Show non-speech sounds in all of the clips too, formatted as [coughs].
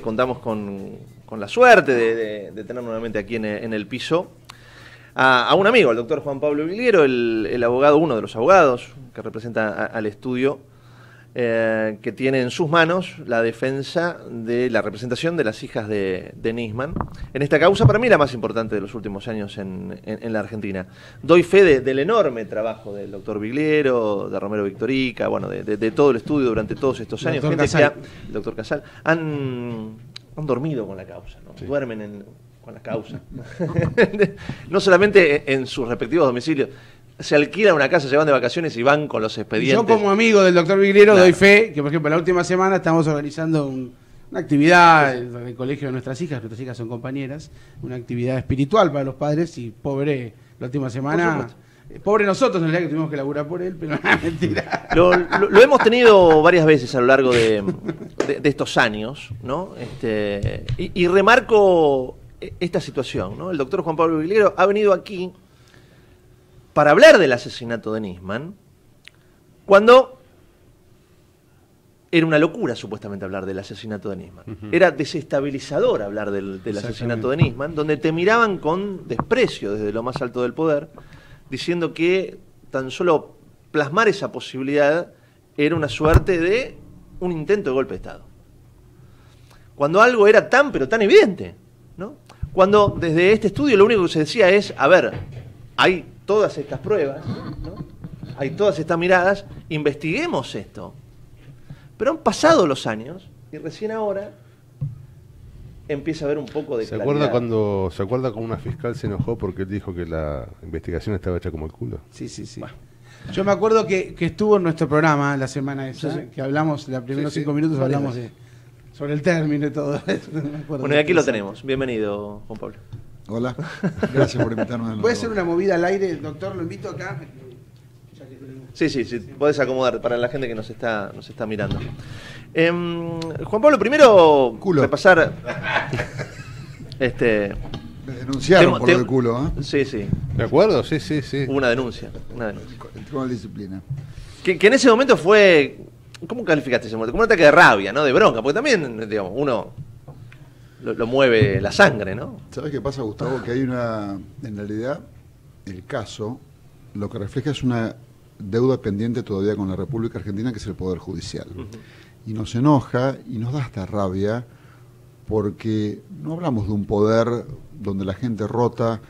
contamos con, con la suerte de, tener nuevamente aquí en, en el piso a, un amigo, el doctor Juan Pablo Viliero, el, abogado, uno de los abogados que representa al estudio, eh, que tiene en sus manos la defensa de la representación de las hijas de, de Nisman. En esta causa, para mí, la más importante de los últimos años en, en- en la Argentina. Doy fe de- del enorme trabajo del doctor Vigliero, de Romero Victorica, bueno, de, todo el estudio durante todos estos años. Doctor Gente que Casal. ha- el doctor Casal, han, han dormido con la causa, ¿no? duermen en- con la causa. [laughs] no solamente en sus respectivos domicilios, se alquilan una casa, se van de vacaciones y van con los expedientes. Yo como amigo del doctor Vigliero Claro. doy fe que, por ejemplo, la última semana estamos organizando un- una actividad en el colegio de nuestras hijas, nuestras hijas son compañeras, una actividad espiritual para los padres y pobre, la última semana, eh, pobre nosotros en realidad que tuvimos que laburar por él, pero [laughs] no, mentira. Lo, lo- lo hemos tenido varias veces a lo largo de, de- de estos años, ¿no? Este, y, y remarco e- esta situación, ¿no? El doctor Juan Pablo Vigliero ha venido aquí para hablar del asesinato de Nisman, cuando era una locura supuestamente hablar del asesinato de Nisman. Era desestabilizador hablar del, del asesinato de Nisman, donde te miraban con desprecio desde lo más alto del poder, diciendo que tan solo plasmar esa posibilidad era una suerte de un intento de golpe de Estado. Cuando algo era tan, pero tan evidente, ¿no? Cuando desde este estudio lo único que se decía es, a ver, hay todas estas pruebas, ¿no? hay todas estas miradas, investiguemos esto. Pero han pasado los años y recién ahora empieza a haber un poco de ¿Se claridad. acuerda cuando se acuerda cuando una fiscal se enojó porque él dijo que la investigación estaba hecha como el culo? Sí, sí, sí. Yo me acuerdo que, que estuvo en nuestro programa la semana esa, que hablamos, los primeros Sí, sí. cinco minutos hablamos de, sobre el término y todo. eso, [laughs] no me acuerdo. Bueno, y aquí lo tenemos. Bienvenido, Juan Pablo. Hola, [laughs] gracias por invitarnos. ¿Puede ser una movida al aire, doctor? Lo invito acá. Sí, sí, sí, podés acomodar para la gente que nos está, nos está mirando. Em, Juan Pablo, primero Culo. repasar. [laughs] Este, Me denunciaron por lo tem- de culo, ¿eh? sí, sí, ¿De acuerdo? Sí, sí, sí. hubo una denuncia. Una denuncia. El Tribunal de Disciplina. Que, que en ese momento fue. ¿Cómo calificaste ese momento? Como un ataque de rabia, ¿no? De bronca, porque también, digamos, uno lo, lo mueve la sangre, ¿no? ¿Sabes qué pasa, Gustavo? Que hay una. En realidad, el caso lo que refleja es una deuda pendiente todavía con la República Argentina, que es el Poder Judicial. Y nos enoja y nos da hasta rabia porque no hablamos de un poder donde la gente rota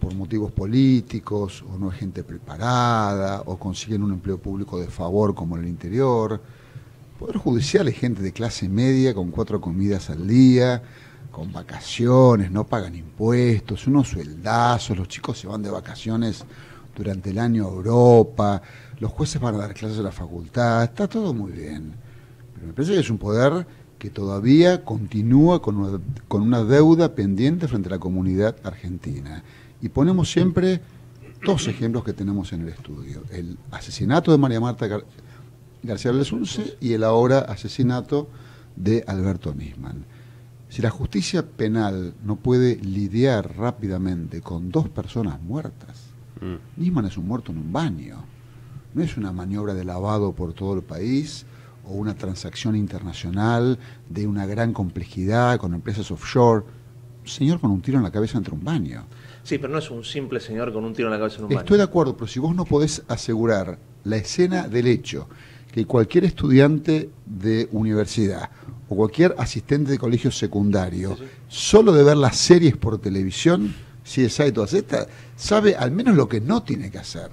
por motivos políticos o no es gente preparada o consiguen un empleo público de favor como en el interior. El Poder Judicial es gente de clase media con cuatro comidas al día, con vacaciones, no pagan impuestos, unos sueldazos, los chicos se van de vacaciones durante el año a Europa, los jueces van a dar clases a la facultad, está todo muy bien. Pero me parece que es un poder que todavía continúa con una, con una deuda pendiente frente a la comunidad argentina. Y ponemos siempre dos ejemplos que tenemos en el estudio. El asesinato de María Marta Gar- García Belsunce y el ahora asesinato de Alberto Nisman. Si la justicia penal no puede lidiar rápidamente con dos personas muertas, Mm. Nisman es un muerto en un baño. No es una maniobra de lavado por todo el país o una transacción internacional de una gran complejidad con empresas offshore. Señor con un tiro en la cabeza entre un baño. Sí, pero no es un simple señor con un tiro en la cabeza en un baño. Estoy de acuerdo, pero si vos no podés asegurar la escena del hecho, que cualquier estudiante de universidad o cualquier asistente de colegio secundario, solo de ver las series por televisión, si es y todas estas, sabe al menos lo que no tiene que hacer.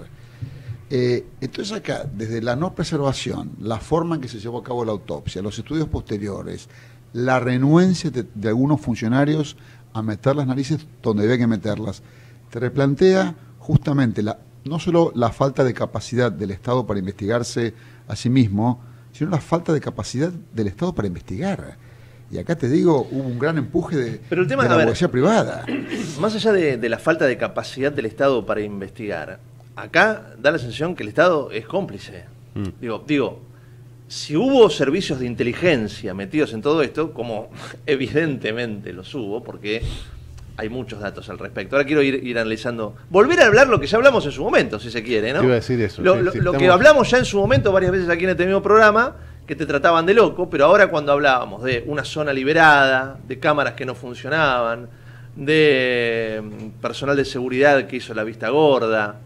Eh, entonces acá, desde la no preservación, la forma en que se llevó a cabo la autopsia, los estudios posteriores, la renuencia de, de algunos funcionarios a meter las narices donde había que meterlas, te replantea justamente la, no solo la falta de capacidad del Estado para investigarse a sí mismo, sino la falta de capacidad del Estado para investigar. Y acá te digo, hubo un gran empuje de, Pero el tema, de la abogacía privada. [clears throat] Más allá de, de la falta de capacidad del Estado para investigar, acá da la sensación que el Estado es cómplice. Mm. Digo, digo, si hubo servicios de inteligencia metidos en todo esto, como [laughs] evidentemente los hubo, porque hay muchos datos al respecto. Ahora quiero ir, ir analizando, volver a hablar lo que ya hablamos en su momento, si se quiere, ¿no? Te iba a decir eso, Lo, sí, lo- sí, lo que hablamos ya en su momento varias veces aquí en este mismo programa, que te trataban de loco, pero ahora cuando hablábamos de una zona liberada, de cámaras que no funcionaban, de mm, personal de seguridad que hizo la vista gorda,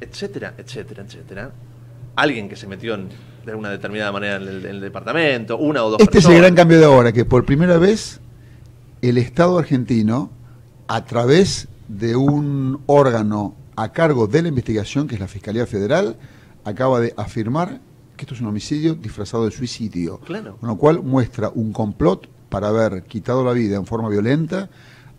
etcétera, etcétera, etcétera, alguien que se metió en- de alguna determinada manera en el, en el departamento, una o dos Este es el personas. gran cambio de ahora, que por primera vez el Estado argentino, a través de un órgano a cargo de la investigación, que es la Fiscalía Federal, acaba de afirmar que esto es un homicidio disfrazado de suicidio. Claro. Con lo cual muestra un complot para haber quitado la vida en forma violenta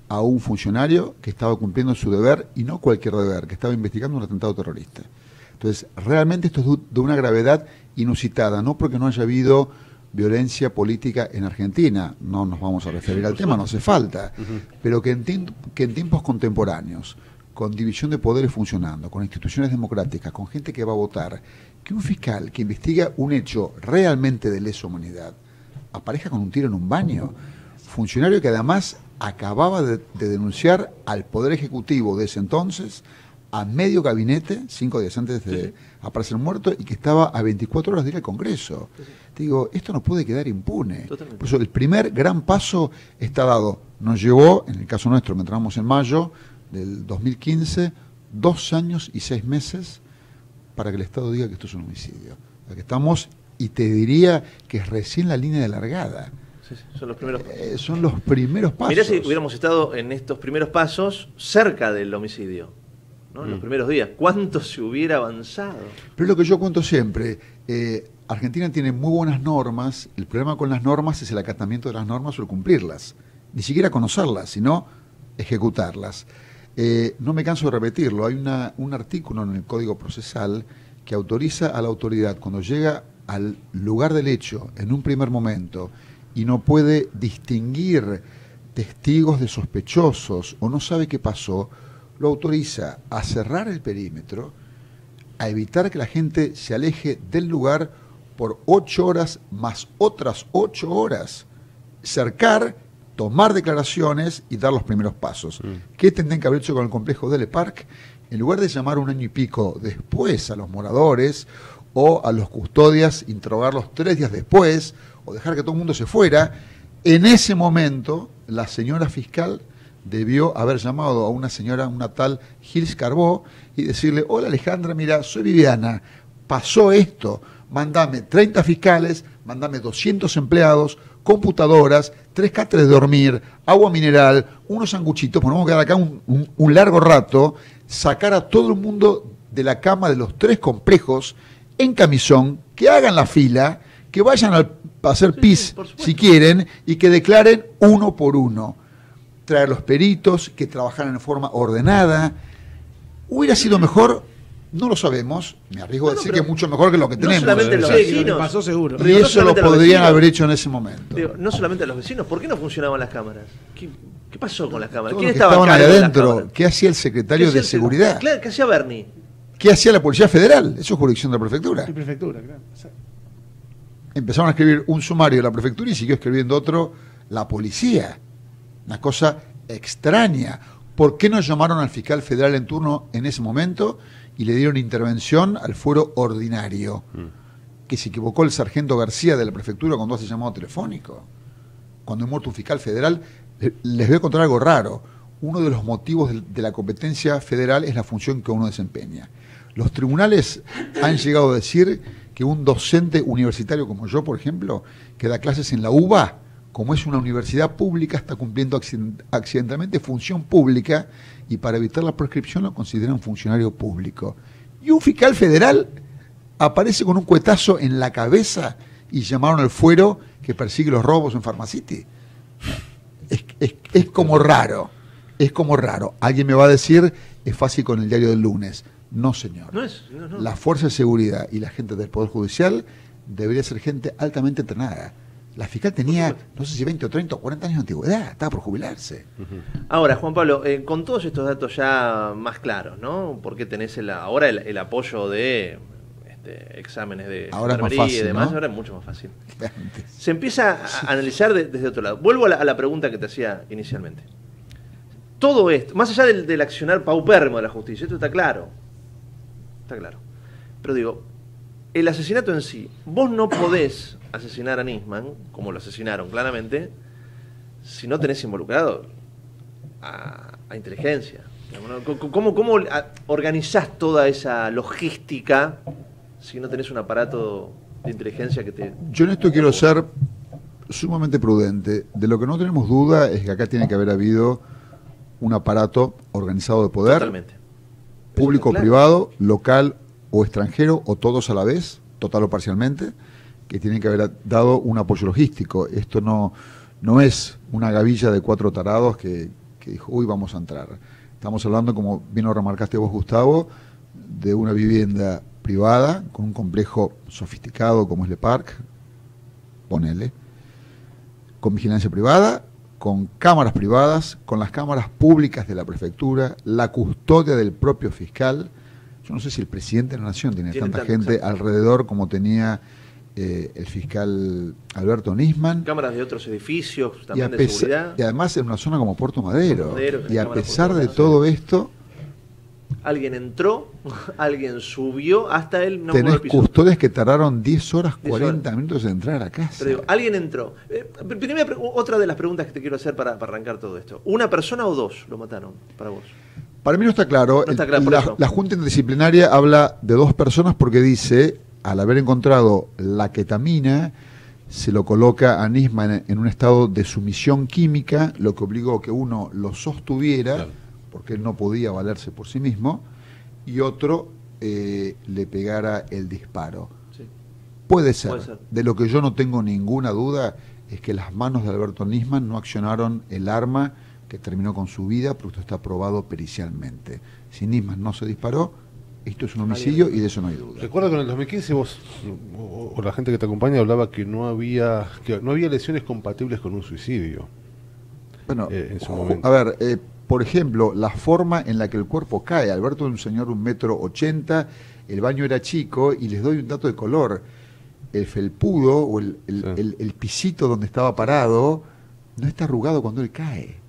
a un funcionario que estaba cumpliendo su deber y no cualquier deber, que estaba investigando un atentado terrorista. Entonces, realmente esto es de- de una gravedad inusitada, no porque no haya habido violencia política en Argentina, no nos vamos a referir al tema, no hace falta, pero que en, tiemp- que en tiempos contemporáneos, con división de poderes funcionando, con instituciones democráticas, con gente que va a votar, que un fiscal que investiga un hecho realmente de lesa humanidad aparezca con un tiro en un baño, funcionario que además acababa de, de denunciar al Poder Ejecutivo de ese entonces, a medio gabinete, cinco días antes de aparecer muerto, y que estaba a 24 horas de ir al Congreso. Digo, esto no puede quedar impune. Totalmente. Por eso el primer gran paso está dado. Nos llevó, en el caso nuestro, que entramos en mayo del 2015, dos años y seis meses para que el Estado diga que esto es un homicidio. Aquí estamos, y te diría que es recién la línea de largada. Sí, sí, son los primeros pasos. Eh, son los primeros pasos. Mirá si hubiéramos estado en estos primeros pasos cerca del homicidio, ¿no? en los primeros días. ¿Cuánto se hubiera avanzado? Pero es lo que yo cuento siempre. eh, Argentina tiene muy buenas normas. El problema con las normas es el acatamiento de las normas o el cumplirlas. Ni siquiera conocerlas, sino ejecutarlas. Eh, no me canso de repetirlo. Hay una- un artículo en el Código Procesal que autoriza a la autoridad, cuando llega al lugar del hecho en un primer momento y no puede distinguir testigos de sospechosos o no sabe qué pasó, lo autoriza a cerrar el perímetro, a evitar que la gente se aleje del lugar por ocho horas más otras ocho horas, cercar, tomar declaraciones y dar los primeros pasos. ¿Qué tendrían que haber hecho con el complejo del Park? En lugar de llamar un año y pico después a los moradores o a los custodias, interrogarlos tres días después o dejar que todo el mundo se fuera, en ese momento la señora fiscal debió haber llamado a una señora, una tal Gils Carbó, y decirle, hola Alejandra, mira, soy Viviana, pasó esto, mandame 30 fiscales, mandame 200 empleados, computadoras, tres cáteres de dormir, agua mineral, unos sanguchitos, nos vamos a quedar acá un, un- un largo rato, sacar a todo el mundo de la cama de los tres complejos en camisón, que hagan la fila, que vayan al- a hacer pis sí, si quieren y que declaren uno por uno. Traer los peritos, que trabajaran en forma ordenada. ¿Hubiera sido mejor? No lo sabemos. Me arriesgo a decir que es mucho mejor que lo que no tenemos. solamente los Sí, lo vecinos. pasó seguro. Y no eso lo podrían vecinos. haber hecho en ese momento. Digo, no solamente a los vecinos, ¿por qué no funcionaban las cámaras? ¿Qué, qué pasó con las cámaras? ¿Quién estaba estaban ahí adentro? ¿qué hacía el secretario ¿Qué hacía de el- seguridad? Claro, ¿qué hacía Bernie? ¿Qué hacía la Policía Federal? Eso es jurisdicción de la prefectura. Y prefectura, claro. Empezaron a escribir un sumario de la prefectura y siguió escribiendo otro la policía. Una cosa extraña. ¿Por qué no llamaron al fiscal federal en turno en ese momento y le dieron intervención al fuero ordinario? Que se equivocó el sargento García de la prefectura cuando hace llamado telefónico. Cuando muerto un fiscal federal, le- les voy a contar algo raro. Uno de los motivos de, de la competencia federal es la función que uno desempeña. Los tribunales han llegado a decir que un docente universitario como yo, por ejemplo, que da clases en la UBA, como es una universidad pública, está cumpliendo accident- accidentalmente función pública y para evitar la prescripción lo consideran funcionario público. Y un fiscal federal aparece con un cuetazo en la cabeza y llamaron al fuero que persigue los robos en Pharmacity. Es, es- es como raro, es como raro. Alguien me va a decir, es fácil con el diario del lunes. No, señor. No es, no, no. La fuerza de seguridad y la gente del Poder Judicial debería ser gente altamente entrenada. La fiscal tenía, no sé si 20 o 30 o 40 años de antigüedad, estaba por jubilarse. Ahora, Juan Pablo, eh, con todos estos datos ya más claros, ¿no? Porque tenés el- ahora el, el apoyo de este, exámenes de Ahora es más fácil, y demás, ¿no? ahora es mucho más fácil. Antes. Se empieza a analizar de- desde otro lado. Vuelvo a la, a la pregunta que te hacía inicialmente. Todo esto, más allá del, del accionar paupérrimo de la justicia, esto está claro. Está claro. Pero digo, el asesinato en sí, vos no podés asesinar a Nisman, como lo asesinaron claramente, si no tenés involucrado a, a inteligencia. ¿Cómo, organizás toda esa logística si no tenés un aparato de inteligencia que te... Yo en esto quiero ser sumamente prudente. De lo que no tenemos duda es que acá tiene que haber habido un aparato organizado de poder, Totalmente. público o Claro. privado, local o extranjero, o todos a la vez, total o parcialmente, que tienen que haber dado un apoyo logístico. Esto no, no es una gavilla de cuatro tarados que, que dijo, uy, vamos a entrar. Estamos hablando, como bien lo remarcaste vos, Gustavo, de una vivienda privada con un complejo sofisticado como es Le Parc, ponele, con vigilancia privada, con cámaras privadas, con las cámaras públicas de la prefectura, la custodia del propio fiscal. Yo no sé si el presidente de la Nación tiene, Tiene tanta gente exacto. alrededor como tenía eh, el fiscal Alberto Nisman. Cámaras de otros edificios, también de seguridad. y además en una zona como Puerto Madero. Y a pesar de todo esto, Alguien entró, [laughs] alguien subió, hasta él no tenés custodias que tardaron 10 horas, 10 40 horas. minutos en entrar a casa. Pero digo, alguien entró. Eh, primera otra de las preguntas que te quiero hacer para, para arrancar todo esto. ¿Una persona o dos lo mataron para vos? Para mí no está claro. No está El- claro, por la, Junta Interdisciplinaria habla de dos personas porque dice, al haber encontrado la ketamina, se lo coloca a Nisman en, en un estado de sumisión química, lo que obligó a que uno lo sostuviera, Claro. porque él no podía valerse por sí mismo, y otro eh, le pegara el disparo. Sí. Puede ser. Puede ser. De lo que yo no tengo ninguna duda es que las manos de Alberto Nisman no accionaron el arma que terminó con su vida, porque esto está probado pericialmente. Si Nisman no se disparó, esto es un homicidio y de eso no hay duda. Recuerdo que en el 2015 vos o, o la gente que te acompaña hablaba que no había que no había lesiones compatibles con un suicidio. Bueno, eh, en su momento. a ver, eh, por ejemplo, la forma en la que el cuerpo cae. Alberto es un señor un metro ochenta, el baño era chico y les doy un dato de color. El felpudo o el, el- Sí. el- el pisito donde estaba parado no está arrugado cuando él cae.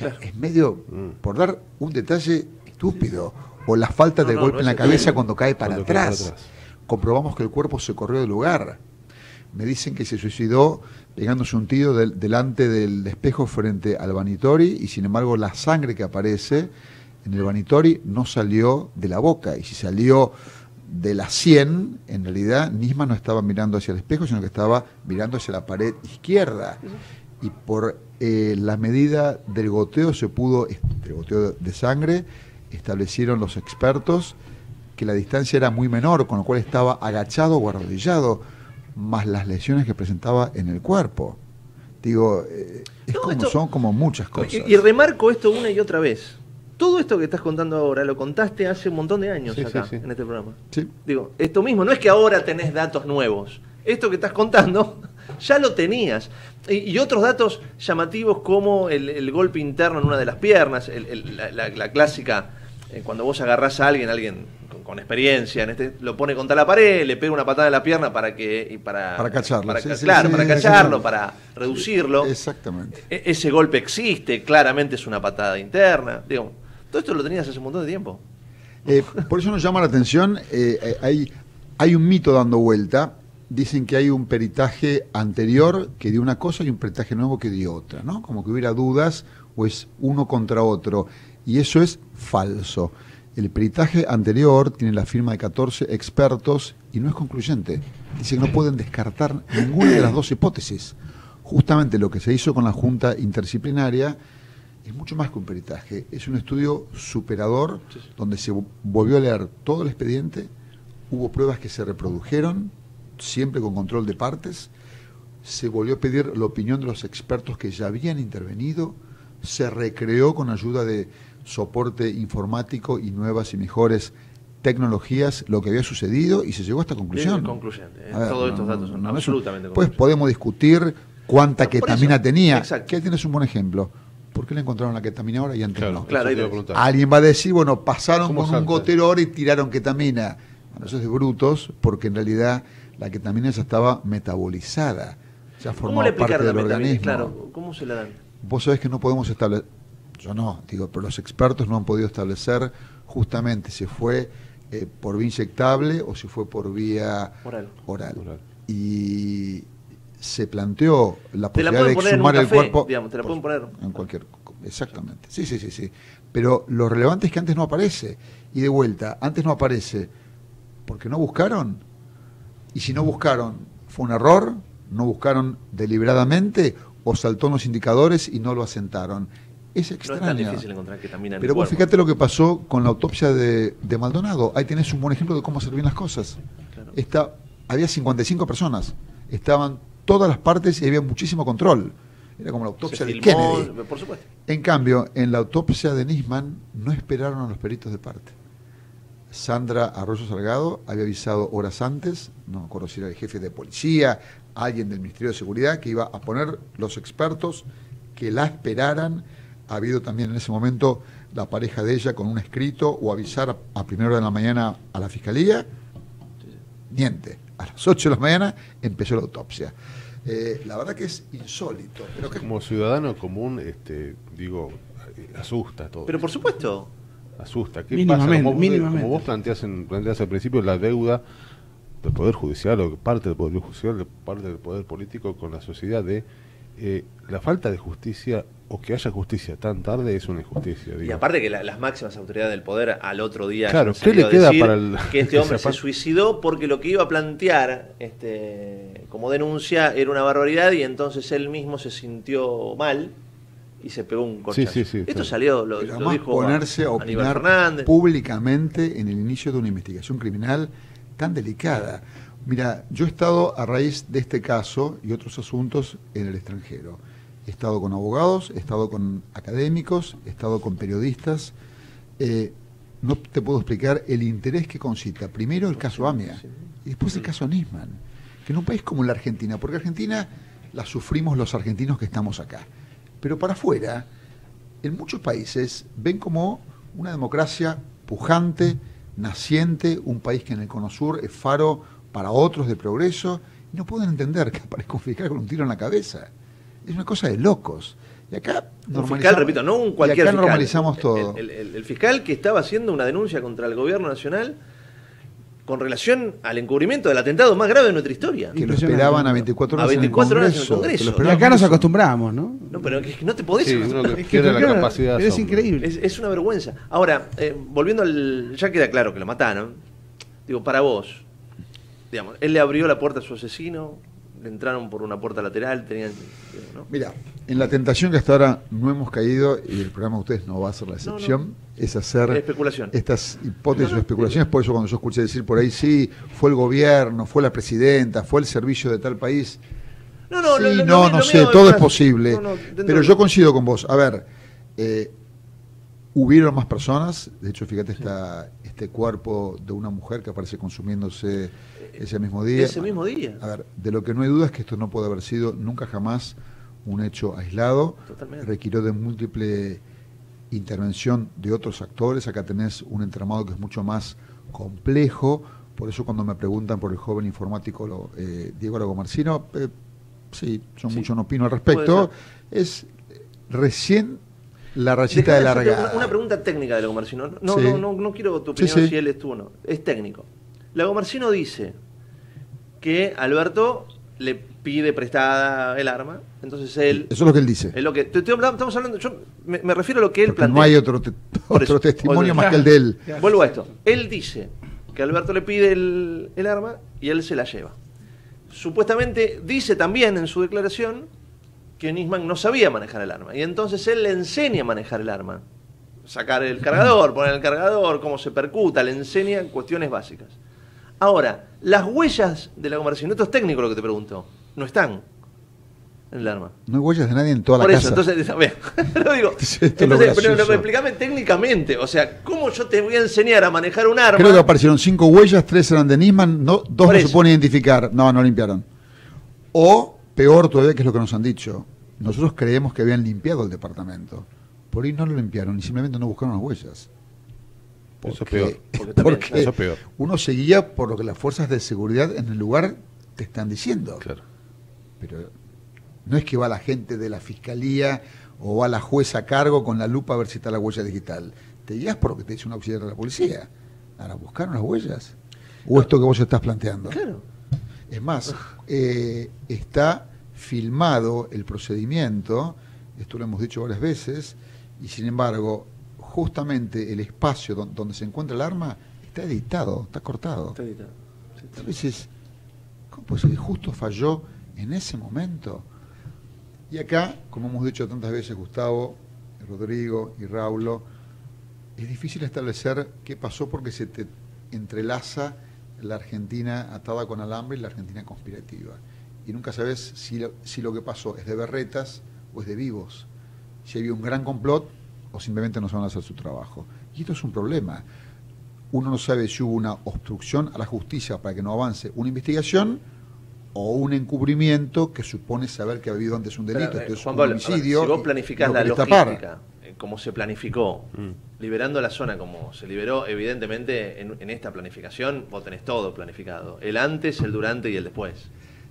O sea, Claro. Es medio, Mm. por dar un detalle estúpido, o la falta No, de no, golpe no en la cabeza cuando cae para Cuando cae para atrás. atrás. Comprobamos que el cuerpo se corrió del lugar. Me dicen que se suicidó pegándose un tiro del- delante del espejo frente al vanitori y sin embargo la sangre que aparece en el vanitori no salió de la boca y si salió de la 100, en realidad Nisma no estaba mirando hacia el espejo, sino que estaba mirando hacia la pared izquierda. Y por eh, la medida del goteo se pudo, del goteo de sangre, establecieron los expertos que la distancia era muy menor, con lo cual estaba agachado o arrodillado, más las lesiones que presentaba en el cuerpo. Digo, eh, es No, como, esto- son como muchas cosas. Y, y remarco esto una y otra vez. Todo esto que estás contando ahora lo contaste hace un montón de años Sí, acá, sí, sí. en este programa. Sí. Digo, esto mismo, no es que ahora tenés datos nuevos. Esto que estás contando ya lo tenías. Y, y otros datos llamativos como el, el golpe interno en una de las piernas, el- el- la, la- la clásica, eh, cuando vos agarrás a alguien, alguien con, con experiencia, en este, lo pone contra la pared, le pega una patada en la pierna para que... y para, Para cacharlo, para sí, ca- sí, claro, sí, para cacharlo, para reducirlo. Exactamente. E- ese golpe existe, claramente es una patada interna. Digo, todo esto lo tenías hace un montón de tiempo. Eh, por eso nos llama la atención, eh, hay, hay un mito dando vuelta, dicen que hay un peritaje anterior que dio una cosa y un peritaje nuevo que dio otra, ¿no? Como que hubiera dudas o es uno contra otro, y eso es falso. El peritaje anterior tiene la firma de 14 expertos y no es concluyente. Dice que no pueden descartar ninguna de las dos hipótesis. Justamente lo que se hizo con la Junta Interdisciplinaria es mucho más que un peritaje, es un estudio superador donde se vo- volvió a leer todo el expediente, hubo pruebas que se reprodujeron, siempre con control de partes, se volvió a pedir la opinión de los expertos que ya habían intervenido, se recreó con ayuda de soporte informático y nuevas y mejores tecnologías lo que había sucedido y se llegó a esta conclusión. Es concluyente, ¿eh? Ver, Todos estos datos son absolutamente Pues concluyentes. podemos discutir cuánta ketamina eso, tenía. exacto. ¿Qué tienes un buen ejemplo? ¿Por qué le encontraron la ketamina ahora y antes Claro, no? Claro. Alguien va a decir, bueno, pasaron ¿Cómo con un gotero ahora y tiraron ketamina. Bueno, eso es de brutos, porque en realidad la ketamina ya estaba metabolizada, ya ¿Cómo formaba le parte del metamina? organismo. Claro, ¿cómo se la dan? Vos sabés que no podemos establecer, yo no, digo, pero los expertos no han podido establecer, justamente se fue eh, por vía inyectable o si fue por vía Oral. oral. Oral. Y se planteó la posibilidad de exhumar el café, cuerpo. digamos, te la pueden poner. En cualquier. Exactamente. Sí, sí, sí, sí. Pero lo relevante es que antes no aparece. Y de vuelta, antes no aparece porque no buscaron. Y si no buscaron, fue un error, no buscaron deliberadamente o saltó en los indicadores y no lo asentaron. Es No extraño. es tan difícil encontrar que Pero el vos cuerpo. fíjate lo que pasó con la autopsia de, de Maldonado. Ahí tenés un buen ejemplo de cómo hacer bien las cosas. Claro. Había 55 personas. Estaban todas las partes y había muchísimo control. Era como la Se autopsia de filmó, Kennedy. por supuesto. En cambio, en la autopsia de Nisman no esperaron a los peritos de parte. Sandra Arroyo Salgado había avisado horas antes, no me acuerdo si era el jefe de policía, alguien del Ministerio de Seguridad, que iba a poner los expertos que la esperaran. Ha habido también en ese momento la pareja de ella con un escrito o avisar a, primera hora de la mañana a la fiscalía. Niente. A las 8 de la mañana empezó la autopsia. Eh, la verdad que es insólito. Pero que Como ciudadano común, este, digo, asusta todo. Pero por supuesto, asusta. ¿Qué Mínimamente, pasa? Como, vos- mínimamente. como vos planteás, en, planteás al principio, la deuda del Poder Judicial, o parte del Poder Judicial, de parte del Poder Político con la sociedad, de eh, la falta de justicia, o que haya justicia tan tarde, es una injusticia. Y aparte que la- las máximas autoridades del poder al otro día Claro, ¿qué le queda para el- que [laughs] este hombre se suicidó porque lo que iba a plantear este, como denuncia era una barbaridad y entonces él mismo se sintió mal y se pegó un corchazo. sí, sí, Esto claro. salió, lo, Pero lo dijo ponerse a opinar Fernández. públicamente en el inicio de una investigación criminal tan delicada. Mira, yo he estado a raíz de este caso y otros asuntos en el extranjero. He estado con abogados, he estado con académicos, he estado con periodistas. Eh, no te puedo explicar el interés que concita. Primero el caso AMIA y después el caso Nisman. Que en un país como la Argentina, porque Argentina la sufrimos los argentinos que estamos acá. Pero para afuera, en muchos países ven como una democracia pujante, naciente, un país que en el Cono Sur es faro para otros de progreso, y no pueden entender que aparezca un fiscal con un tiro en la cabeza. Es una cosa de locos. Y acá Un fiscal, repito, no un cualquier y acá fiscal. normalizamos todo. El, el- el fiscal que estaba haciendo una denuncia contra el gobierno nacional con relación al encubrimiento del atentado más grave de nuestra historia. que lo esperaban a 24 horas, A 24 en, el horas en el Congreso, Congreso. esperaban acá nos acostumbramos, ¿no? No, pero es que no te podés Sí, imaginar. uno que Es que pierde la claro, capacidad de pero es increíble. Es, es una vergüenza. Ahora, eh, volviendo al. Ya queda claro que lo mataron. Digo, para vos, digamos, él le abrió la puerta a su asesino, entraron por una puerta lateral, tenían. ¿no? Mira, en la tentación que hasta ahora no hemos caído, y el programa de ustedes no va a ser la excepción, no. es hacer Especulación. estas hipótesis o especulaciones. Por eso cuando yo escuché decir por ahí, sí, fue el gobierno, fue la presidenta, fue el servicio de tal país. No, no, sí, lo- lo- no, lo no sé, todo es posible. no, no, dentro pero yo coincido con vos. A ver, eh, hubieron más personas. De hecho, fíjate esta, este cuerpo de una mujer que aparece consumiéndose ese mismo día. Ese mismo día. A ver, de lo que no hay duda es que esto no puede haber sido nunca jamás un hecho aislado. Totalmente. Requirió de múltiple intervención de otros actores. Acá tenés un entramado que es mucho más complejo. Por eso cuando me preguntan por el joven informático lo- eh, Diego Aragomarcino, eh, sí, yo Sí. mucho no opino al respecto. Es eh, recién la rayita de larga. Una, una pregunta técnica de Lagomarcino. No, Sí. no, no, no quiero tu opinión sí. si él estuvo o no. Es técnico. Lagomarcino dice que Alberto le pide prestada el arma. Entonces él. Eso es lo que él dice. Es lo que, te- te- estamos hablando. Yo me, me refiero a lo que él Porque plantea. no hay otro, te- [laughs] Por eso. otro testimonio Otro- más que el de él. Vuelvo a esto. Él dice que Alberto le pide el, el arma y él se la lleva. Supuestamente dice también en su declaración que Nisman no sabía manejar el arma. Y entonces él le enseña a manejar el arma. Sacar el cargador, poner el cargador, cómo se percuta, le enseña cuestiones básicas. Ahora, las huellas de la conversión, esto es técnico lo que te pregunto, no están en el arma. No hay huellas de nadie en toda la Por eso, casa. entonces, [laughs] ve, [laughs] lo digo. [laughs] Lo Entonces, pero, pero explícame técnicamente, o sea, ¿cómo yo te voy a enseñar a manejar un arma? Creo que aparecieron cinco huellas, tres eran de Nisman, no, dos Por no eso. se pueden identificar. No, no limpiaron. O, peor todavía, que es lo que nos han dicho. Nosotros creemos que habían limpiado el departamento. Por ahí no lo limpiaron y simplemente no buscaron las huellas. Eso es peor. [laughs] Porque porque Eso es peor. uno seguía por lo que las fuerzas de seguridad en el lugar te están diciendo. Claro. Pero no es que va la gente de la fiscalía o va la jueza a cargo con la lupa a ver si está la huella digital. Te guías por lo que te dice un auxiliar de la policía. Ahora, ¿buscaron las huellas? ¿O esto que vos estás planteando? Claro. Es más, eh, está filmado el procedimiento, esto lo hemos dicho varias veces, y sin embargo, justamente el espacio don- donde se encuentra el arma está editado, está cortado. Está editado. Sí, está ¿cómo puede ser que justo falló en ese momento? Y acá, como hemos dicho tantas veces Gustavo, Rodrigo y Raulo, es difícil establecer qué pasó porque se te entrelaza la Argentina atada con alambre y la Argentina conspirativa. Y nunca sabes si lo, si lo que pasó es de berretas o es de vivos. Si había un gran complot o simplemente no saben hacer su trabajo. Y esto es un problema uno no sabe si hubo una obstrucción a la justicia para que no avance una investigación o un encubrimiento que supone saber que ha habido antes un delito, Pero, eh, Juan un Pablo, a ver, homicidio. si vos planificás la querés tapar. logística, eh, como se planificó, Mm. liberando la zona como se liberó, evidentemente en, en esta planificación vos tenés todo planificado. El antes, el durante y el después.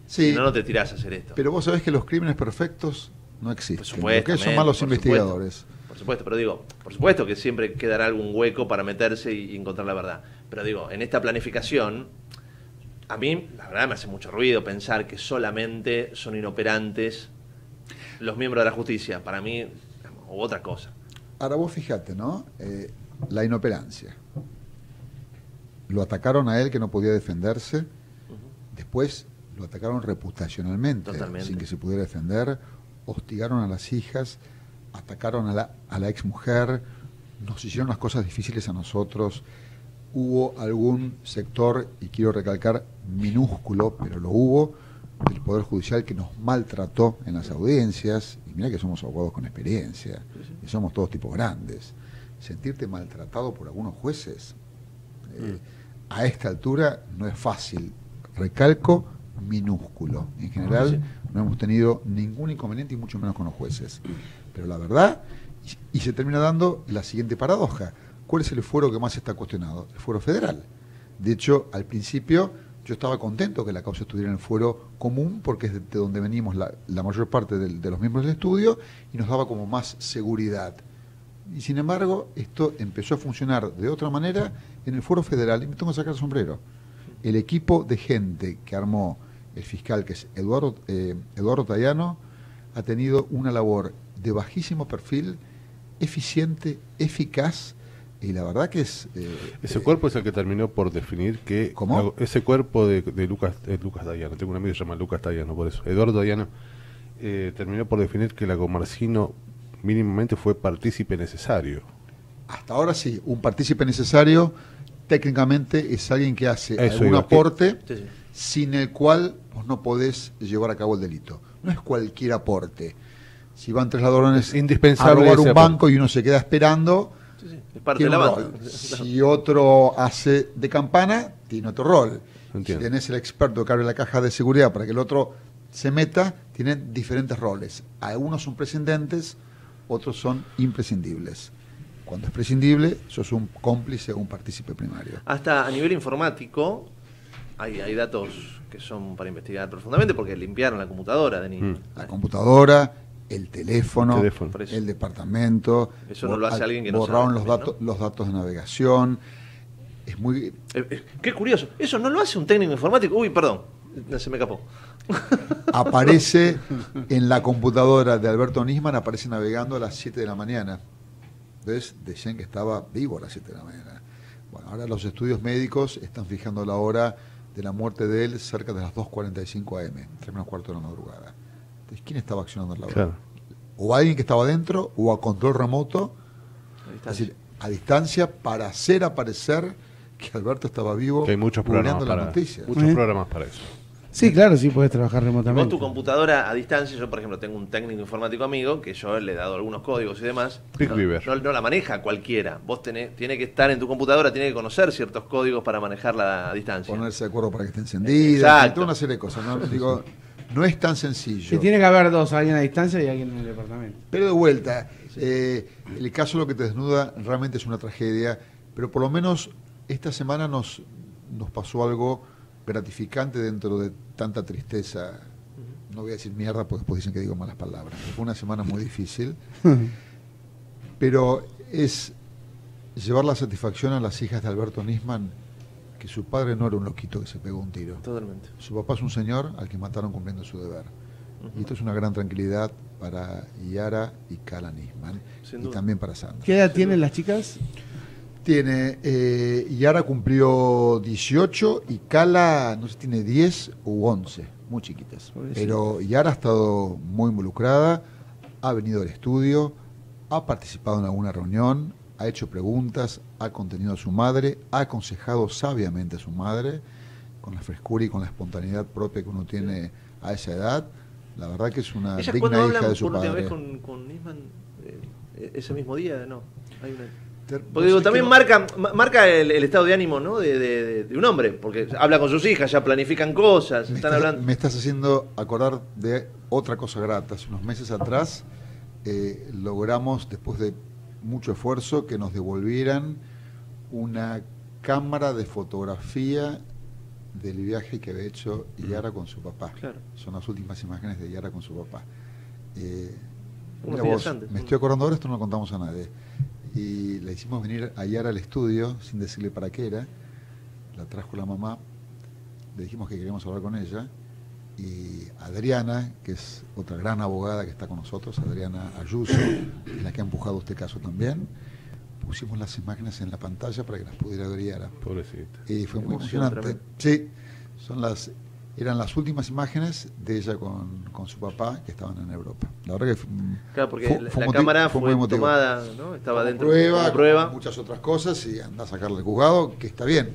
Sí, Si no, no te tirás a hacer esto. pero vos sabés que los crímenes perfectos no existen. Por que son malos por investigadores. supuesto, por supuesto, pero digo, por supuesto que siempre quedará algún hueco para meterse y, y encontrar la verdad. Pero digo, en esta planificación, a mí, la verdad, me hace mucho ruido pensar que solamente son inoperantes los miembros de la justicia. Para mí, u otra cosa. Ahora vos fijate, ¿no? Eh, la inoperancia. Lo atacaron a él que no podía defenderse. Después lo atacaron reputacionalmente, Totalmente. sin que se pudiera defender. Hostigaron a las hijas, atacaron a la, a la exmujer, nos hicieron las cosas difíciles a nosotros. Hubo algún sector, y quiero recalcar, minúsculo, pero lo hubo, del Poder Judicial que nos maltrató en las audiencias. Y mira que somos abogados con experiencia, y somos todos tipos grandes. Sentirte maltratado por algunos jueces, eh, a esta altura no es fácil. Recalco, minúsculo. En general no hemos tenido ningún inconveniente y mucho menos con los jueces. Pero la verdad, y, se termina dando la siguiente paradoja. ¿Cuál es el fuero que más está cuestionado? El fuero federal. De hecho, al principio yo estaba contento que la causa estuviera en el fuero común porque es de, de donde venimos la, la mayor parte del- de los miembros del estudio y nos daba como más seguridad. Y sin embargo, esto empezó a funcionar de otra manera en el foro federal y me tengo que sacar el sombrero. El equipo de gente que armó el fiscal, que es Eduardo, eh, Eduardo Tayano, ha tenido una labor de bajísimo perfil, eficiente, eficaz, y la verdad que es... eh, Ese eh, cuerpo es el que terminó por definir que... ¿Cómo? Ese cuerpo de, de Lucas eh, Lucas Dayano, tengo un amigo que se llama Lucas Dayano, por eso. Eduardo Dayano eh, terminó por definir que Lagomarcino mínimamente fue partícipe necesario. Hasta ahora sí, un partícipe necesario técnicamente es alguien que hace Eso algún iba, que- aporte Sí, sí. Sin el cual vos no podés llevar a cabo el delito. No es cualquier aporte. Si van tres ladrones Es indispensable a robar un aporte. banco y uno se queda esperando, Sí, sí, Es parte de tiene la un rol. Si otro hace de campana, tiene otro rol. Entiendo. Si tenés el experto que abre la caja de seguridad para que el otro se meta, tienen diferentes roles. Algunos son prescindentes, otros son imprescindibles. Cuando es prescindible, sos un cómplice o un partícipe primario. Hasta a nivel informático, hay, hay datos que son para investigar profundamente porque limpiaron la computadora de niño. Mm. La computadora, el teléfono, El teléfono. Departamento. Eso no lo hace alguien que no Borraron sabe los, también, datos, ¿no? los datos de navegación. Es muy... Eh, eh, qué curioso. Eso no lo hace un técnico informático. Uy, perdón. Se me escapó. [laughs] aparece en la computadora de Alberto Nisman, aparece navegando a las 7 de la mañana. Entonces decían que estaba vivo a las 7 de la mañana. Bueno, ahora los estudios médicos están fijando la hora de la muerte de él cerca de las 2.45 am, 3 menos cuarto de la madrugada. Entonces, ¿quién estaba accionando la hora? Claro. O alguien que estaba dentro, o a control remoto, es decir, a distancia, para hacer aparecer que Alberto estaba vivo, Que hay muchos programas las para, noticias. muchos Ujú. programas para eso. Sí, claro, sí, puedes trabajar Y vos remotamente. tu computadora a distancia, yo por ejemplo tengo un técnico informático amigo que yo le he dado algunos códigos y demás. Big no, no- no la maneja cualquiera. Vos tenés, tiene que estar en tu computadora, tiene que conocer ciertos códigos para manejarla a distancia. ponerse de acuerdo para que esté encendida, Exacto. toda una serie de cosas. ¿no? Digo, no es tan sencillo. Sí, tiene que haber dos, alguien a distancia y alguien en el departamento. Pero de vuelta, eh, el caso lo que te desnuda realmente es una tragedia, pero por lo menos esta semana nos, nos pasó algo gratificante dentro de tanta tristeza. No voy a decir mierda porque después dicen que digo malas palabras. Fue una semana muy difícil, [laughs] pero es llevar la satisfacción a las hijas de Alberto Nisman que su padre no era un loquito que se pegó un tiro. Totalmente. Su papá es un señor al que mataron cumpliendo su deber. Y esto es una gran tranquilidad para Yara y Kala Nisman. Sin Y duda. también para Sandra. ¿Qué edad tienen las chicas? Tiene, eh, Yara cumplió 18 y Kala, no sé, tiene 10 u 11, muy chiquitas. Pobrecita. Pero Yara ha estado muy involucrada, ha venido al estudio, ha participado en alguna reunión, ha hecho preguntas, ha contenido a su madre, ha aconsejado sabiamente a su madre, con la frescura y con la espontaneidad propia que uno tiene a esa edad. La verdad que es una ¿Ellas digna hija de su por padre. vez con, con Nisman eh, ese mismo día? No. Hay una... Porque digo, también marca, ma- marca el, el estado de ánimo ¿no? de, de- de- de un hombre, porque habla con sus hijas, ya planifican cosas, Me están estás, hablando. me estás haciendo acordar de otra cosa grata. Hace unos meses atrás eh, logramos, después de mucho esfuerzo, que nos devolvieran una cámara de fotografía del viaje que había hecho Yara con su papá. Claro. Son las últimas imágenes de Yara con su papá. Eh, mira vos, me estoy acordando ahora, esto no lo contamos a nadie. Y le hicimos venir a Yara al estudio sin decirle para qué era. La trajo la mamá le dijimos que queríamos hablar con ella y Adriana, que es otra gran abogada que está con nosotros, Adriana Ayuso, es la que ha empujado este caso también, pusimos las imágenes en la pantalla para que las pudiera ver Yara. Pobrecita. Y fue muy emocionante. Sí, son las, eran las últimas imágenes de ella con, con su papá que estaban en Europa. La verdad que fue, Claro, porque fue- la, fue la cámara fue muy tomada, ¿no? Estaba como dentro prueba, como prueba. muchas otras cosas y anda a sacarla al juzgado, que está bien.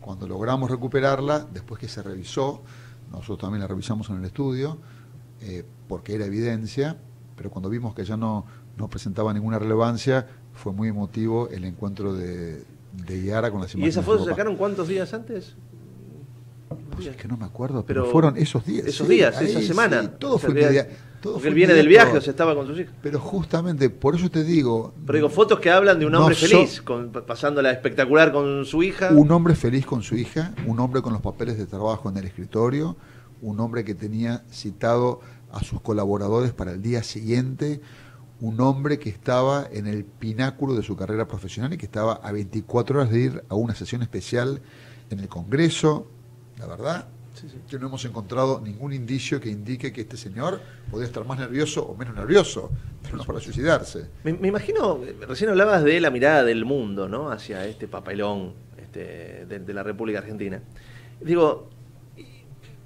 Cuando logramos recuperarla, después que se revisó, nosotros también la revisamos en el estudio, eh, porque era evidencia, pero cuando vimos que ya no, no presentaba ninguna relevancia, fue muy emotivo el encuentro de, de Yara con las ¿Y imágenes. esa de foto se sacaron cuántos días antes? Es que no me acuerdo, pero, Pero fueron esos días. Esos sí, días, ahí esa sí, semana. todo Esa fue día- todo Porque fue él viene del viaje, o sea, estaba con sus hijas. Pero justamente, por eso te digo, Pero digo, fotos que hablan de un hombre No so- feliz, con, pasándola espectacular con su hija. Un hombre feliz con su hija, un hombre con los papeles de trabajo en el escritorio, un hombre que tenía citado a sus colaboradores para el día siguiente, un hombre que estaba en el pináculo de su carrera profesional y que estaba a 24 horas de ir a una sesión especial en el Congreso. La verdad, que no hemos encontrado ningún indicio que indique que este señor podría estar más nervioso o menos nervioso, pero no para suicidarse. Me, me imagino, recién hablabas de la mirada del mundo, ¿no? Hacia este papelón este, de, de la República Argentina. Digo,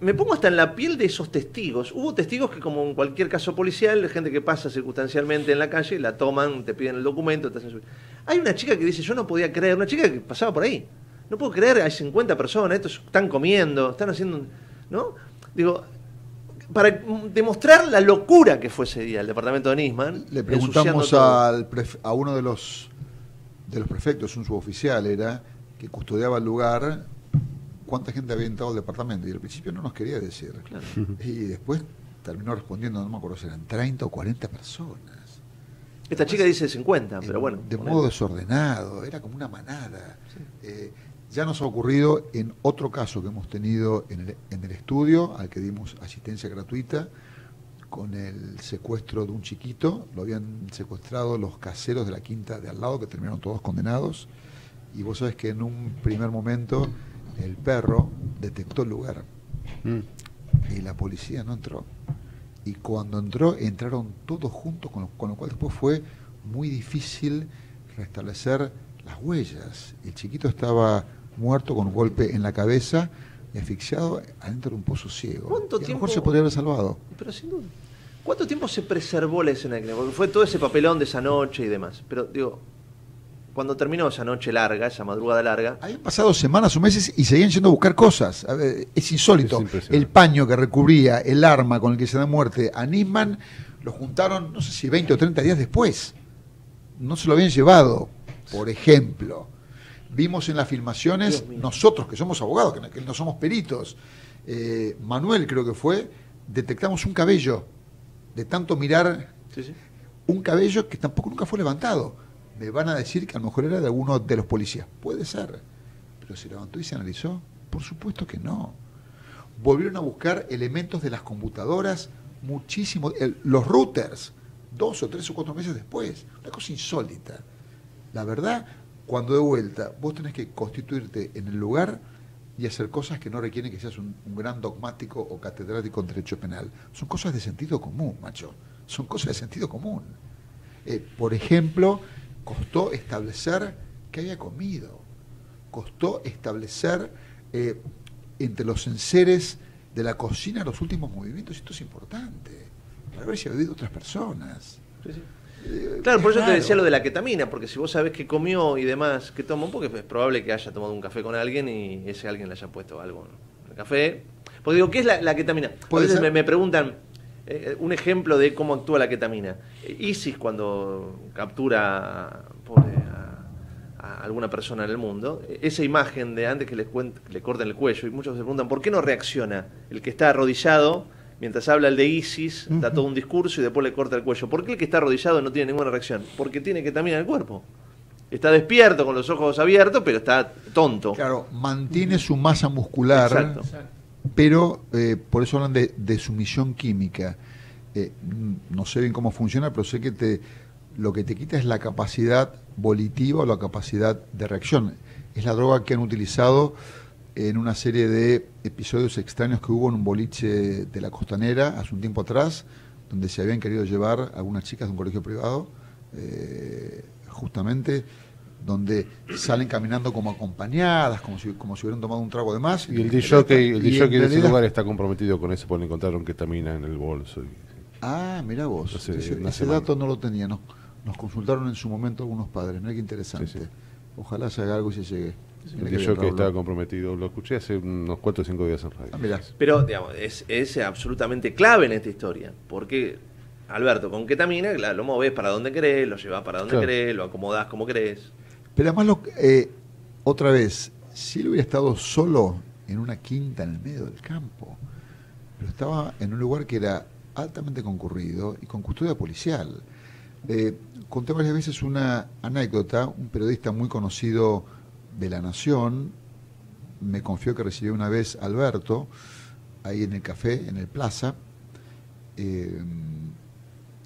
me pongo hasta en la piel de esos testigos. Hubo testigos que, como en cualquier caso policial, gente que pasa circunstancialmente en la calle, la toman, te piden el documento, te hacen subir. Hay una chica que dice, yo no podía creer, una chica que pasaba por ahí. No puedo creer, hay 50 personas, estos están comiendo, están haciendo... ¿No? Digo, para demostrar la locura que fue ese día el departamento de Nisman. Le preguntamos al a uno de los de los prefectos, un suboficial era, que custodiaba el lugar, cuánta gente había entrado al departamento. Y al principio no nos quería decir. Claro. [laughs] Y después terminó respondiendo, no me acuerdo si eran 30 o 40 personas. Esta chica dice 50, pero En- bueno. De modo desordenado, era como una manada. Eh, ya nos ha ocurrido en otro caso que hemos tenido en el, en el estudio, al que dimos asistencia gratuita, con el secuestro de un chiquito. Lo habían secuestrado los caseros de la quinta de al lado, que terminaron todos condenados. Y vos sabés que en un primer momento el perro detectó el lugar Mm. y la policía no entró. Y cuando entró, entraron todos juntos, con lo, con lo cual después fue muy difícil restablecer las huellas. El chiquito estaba muerto con un golpe en la cabeza y asfixiado adentro de un pozo ciego. ¿Cuánto Y a lo mejor tiempo- se podría haber salvado. Pero sin duda. ¿Cuánto tiempo se preservó la escena de crimen? Porque fue todo ese papelón de esa noche y demás. Pero digo, cuando terminó esa noche larga, esa madrugada larga, Habían pasado semanas o meses y seguían yendo a buscar cosas. A ver, es insólito. Es el paño que recubría el arma con el que se da muerte a Nisman lo juntaron, no sé si 20 o 30 días después. No se lo habían llevado, por ejemplo. Vimos en las filmaciones, nosotros que somos abogados, que no, somos peritos, eh, Manuel creo que fue, detectamos un cabello de tanto mirar sí, sí. un cabello que tampoco nunca fue levantado. Me van a decir que a lo mejor era de alguno de los policías. Puede ser. Pero se levantó y se analizó. Por supuesto que no. Volvieron a buscar elementos de las computadoras muchísimo. el- los routers, dos o tres o cuatro meses después. Una cosa insólita. La verdad, cuando de vuelta vos tenés que constituirte en el lugar y hacer cosas que no requieren que seas un, gran dogmático o catedrático en derecho penal. Son cosas de sentido común, macho. Son cosas de sentido común. Eh, por ejemplo, costó establecer qué había comido. Costó establecer eh, entre los enseres de la cocina los últimos movimientos. Esto es importante. Para ver si ha bebido otras personas. Sí, sí. Eh, Claro, por eso te decía lo de la ketamina, porque si vos sabés que comió y demás, que tomó, porque es probable que haya tomado un café con alguien y ese alguien le haya puesto algo en el café. Porque digo, ¿qué es la, la ketamina? A veces me, me preguntan eh, un ejemplo de cómo actúa la ketamina. Eh, ISIS cuando captura pobre, a, a alguna persona en el mundo, eh, esa imagen de antes que le, cuen- que le corten el cuello, y muchos se preguntan, ¿por qué no reacciona el que está arrodillado? Mientras habla el de ISIS, da todo un discurso y después le corta el cuello. ¿Por qué el que está arrodillado no tiene ninguna reacción? Porque tiene ketamina en el cuerpo. Está despierto, con los ojos abiertos, pero está tonto. Claro, mantiene su masa muscular, Exacto. pero eh, por eso hablan de, de sumisión química. Eh, no sé bien cómo funciona, pero sé que te, lo que te quita es la capacidad volitiva o la capacidad de reacción. Es la droga que han utilizado en una serie de episodios extraños que hubo en un boliche de la costanera hace un tiempo atrás, donde se habían querido llevar a algunas chicas de un colegio privado, eh, justamente donde salen caminando como acompañadas, como si, como si hubieran tomado un trago de más. Y el DJ, de ese lugar está comprometido con eso porque encontraron ketamina en el bolso. y- Ah, mira vos, Hace ese, dato no lo tenía, no. Nos consultaron en su momento algunos padres, mira qué interesante. Sí, sí. Ojalá se haga algo y se llegue. El bien, que estaba comprometido, lo escuché hace unos 4 o 5 días en radio. Ah, mirá. Pero, digamos, es, es absolutamente clave en esta historia. Porque, Alberto, con ketamina, claro, lo moves para donde querés, lo llevas para donde Claro. querés, lo acomodás como querés. Pero además, lo, eh, otra vez, si él hubiera estado solo en una quinta en el medio del campo, pero estaba en un lugar que era altamente concurrido y con custodia policial. Eh, conté varias veces una anécdota, un periodista muy conocido de La Nación me confió que recibió una vez a Alberto, ahí en el café, en el Plaza, eh,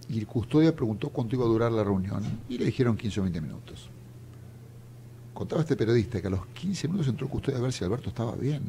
y el custodia preguntó cuánto iba a durar la reunión y le dijeron 15 o 20 minutos. Contaba este periodista que a los 15 minutos entró el custodia a ver si Alberto estaba bien.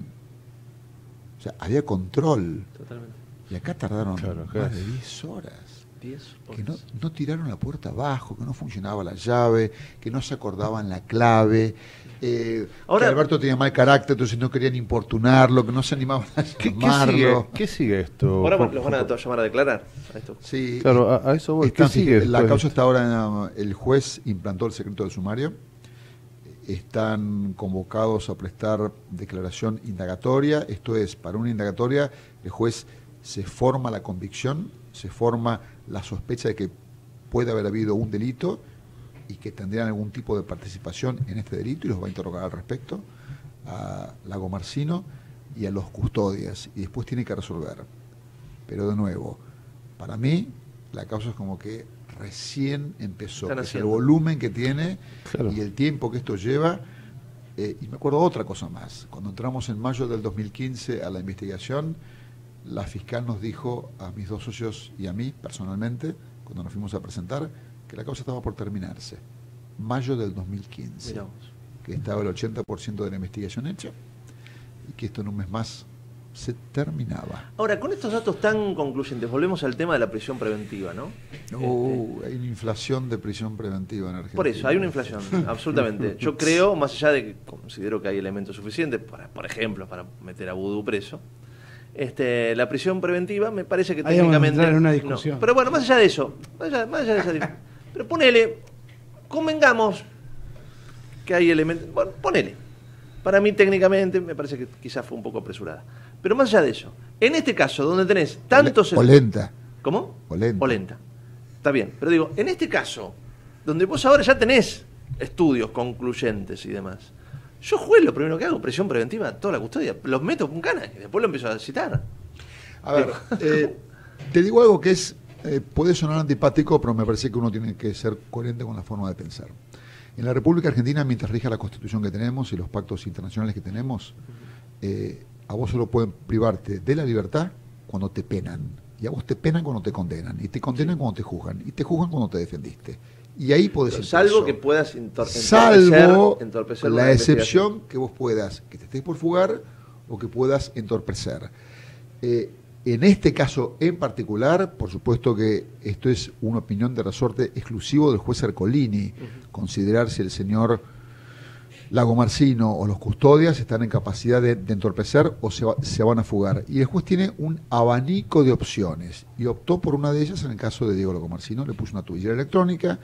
O sea, había control. Totalmente. Y acá tardaron Claro, más es- de 10 horas. 10 Que no, no tiraron la puerta abajo, que no funcionaba la llave, que no se acordaban la clave. eh, Ahora- que Alberto tenía mal carácter, entonces no querían importunarlo, que no se animaban a ¿Qué, qué sigue, ¿Qué sigue esto? Ahora los van a llamar a declarar. A esto. Sí, Claro, a, a eso voy. ¿Qué sigue la después? causa está ahora, en- el juez implantó el secreto del sumario, están convocados a prestar declaración indagatoria, esto es, para una indagatoria el juez se forma la convicción, se forma la sospecha de que puede haber habido un delito y que tendrían algún tipo de participación en este delito y los va a interrogar al respecto a Lago Marcino y a los custodias y después tiene que resolver. Pero de nuevo, para mí la causa es como que recién empezó. Es el volumen que tiene Claro. y el tiempo que esto lleva. Eh, y me acuerdo otra cosa más. Cuando entramos en mayo del 2015 a la investigación, la fiscal nos dijo a mis dos socios y a mí personalmente, cuando nos fuimos a presentar, que la causa estaba por terminarse. Mayo del 2015. Mirá vos. Que estaba el 80% de la investigación hecha y que esto en un mes más se terminaba. Ahora, con estos datos tan concluyentes, volvemos al tema de la prisión preventiva, ¿no? Uh, hay una inflación de prisión preventiva en Argentina. Por eso, hay una inflación, absolutamente. [laughs] Yo creo, más allá de que considero que hay elementos suficientes, para, por ejemplo, para meter a Vudú preso, este, la prisión preventiva me parece que Ahí vamos a técnicamente... entrar en una no. discusión. Pero bueno, más allá de eso, más allá, más allá de esa pero ponele, convengamos que hay elementos... Bueno, ponele. Para mí técnicamente me parece que quizás fue un poco apresurada. Pero más allá de eso, en este caso, donde tenés tantos... O lenta. ¿Cómo? O lenta. lenta. Está bien, pero digo, en este caso, donde vos ahora ya tenés estudios concluyentes y demás, yo juez lo primero que hago, presión preventiva, toda la custodia, los meto con cana y después lo empiezo a citar. A ver, eh, te digo algo que es eh, puede sonar antipático, pero me parece que uno tiene que ser coherente con la forma de pensar. En la República Argentina, mientras rija la constitución que tenemos y los pactos internacionales que tenemos, eh, a vos solo pueden privarte de la libertad cuando te penan. Y a vos te penan cuando te condenan. Y te condenan cuando te juzgan. Y te juzgan cuando te defendiste. Y ahí podés Pero salvo que puedas entor- Salvo entorpecer, entorpecer la excepción que vos puedas, que te estés por fugar o que puedas entorpecer. Eh, en este caso en particular, por supuesto que esto es una opinión de resorte exclusivo del juez Ercolini, considerar si el señor Lago Marcino o los custodias están en capacidad de, de entorpecer o se, va- se van a fugar. Y el juez tiene un abanico de opciones y optó por una de ellas en el caso de Diego Lago Marcino. Le puso una tubillera electrónica,